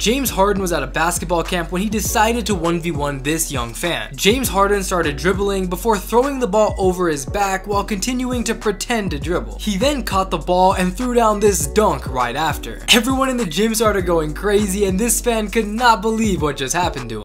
James Harden was at a basketball camp when he decided to 1v1 this young fan. James Harden started dribbling before throwing the ball over his back while continuing to pretend to dribble. He then caught the ball and threw down this dunk right after. Everyone in the gym started going crazy and this fan could not believe what just happened to him.